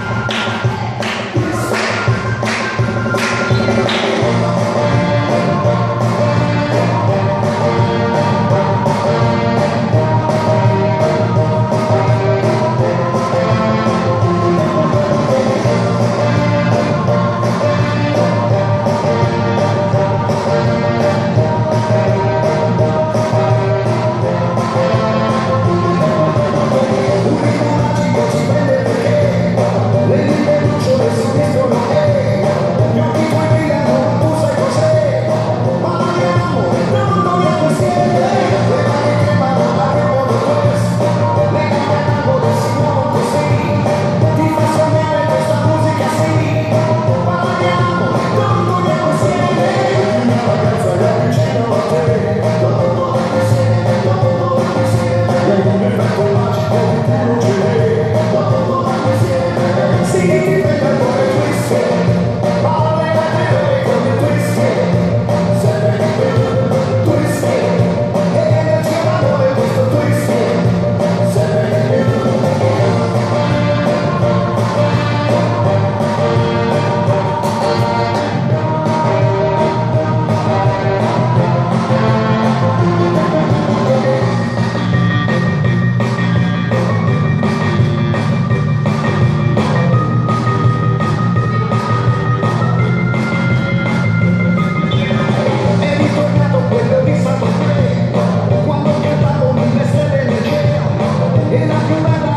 Thank And I come back.